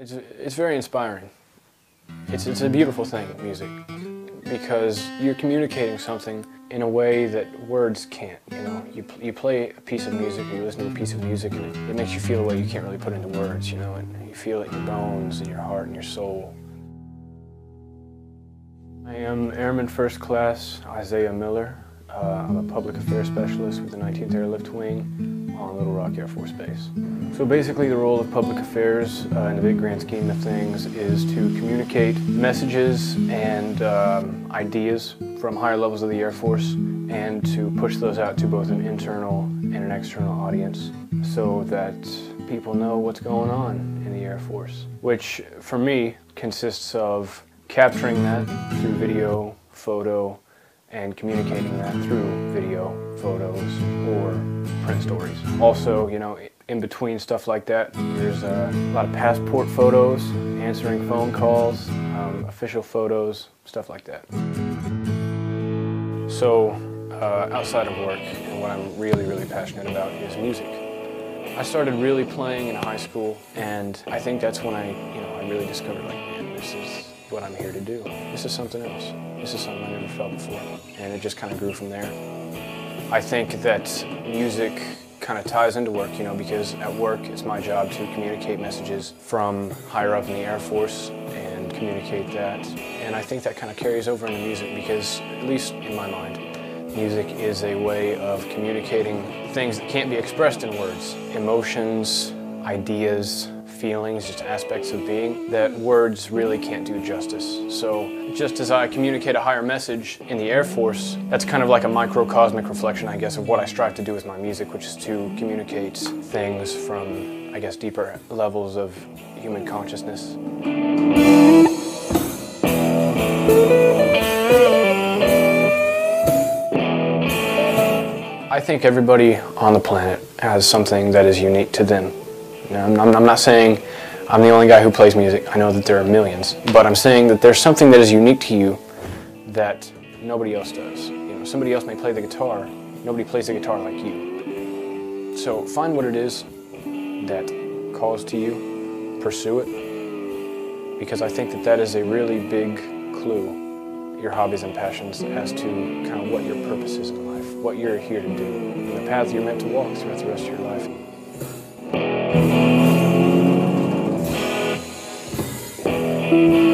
It's, it's very inspiring. It's, it's a beautiful thing, music, because you're communicating something in a way that words can't, you know? You, you play a piece of music, you listen to a piece of music, and it, it makes you feel a way you can't really put into words, you know? And you feel it in your bones, in your heart, and your soul. I am Airman First Class Isaiah Miller. Uh, I'm a public affairs specialist with the 19th Airlift Wing on Little Rock Air Force Base. So basically the role of public affairs uh, in the big grand scheme of things is to communicate messages and um, ideas from higher levels of the Air Force and to push those out to both an internal and an external audience so that people know what's going on in the Air Force, which for me consists of capturing that through video, photo, and communicating that through video, photos, or print stories. Also, you know, in between stuff like that, there's a lot of passport photos, answering phone calls, um, official photos, stuff like that. So, uh, outside of work, and what I'm really, really passionate about is music. I started really playing in high school, and I think that's when I, you know, I really discovered, like, man, this is what I'm here to do. This is something else. This is something I never felt before. And it just kind of grew from there. I think that music kind of ties into work, you know, because at work it's my job to communicate messages from higher up in the Air Force and communicate that. And I think that kind of carries over into music because, at least in my mind, music is a way of communicating things that can't be expressed in words. Emotions, ideas, feelings, just aspects of being that words really can't do justice. So just as I communicate a higher message in the Air Force, that's kind of like a microcosmic reflection, I guess, of what I strive to do with my music, which is to communicate things from, I guess, deeper levels of human consciousness. I think everybody on the planet has something that is unique to them. You know, I'm, I'm, not saying I'm the only guy who plays music. I know that there are millions, but I'm saying that there's something that is unique to you that nobody else does. You know, somebody else may play the guitar. Nobody plays the guitar like you. So find what it is that calls to you, pursue it, because I think that that is a really big clue your hobbies and passions as to kind of what your purpose is in life, what you're here to do, and the path you're meant to walk throughout the rest of your life. Thank you.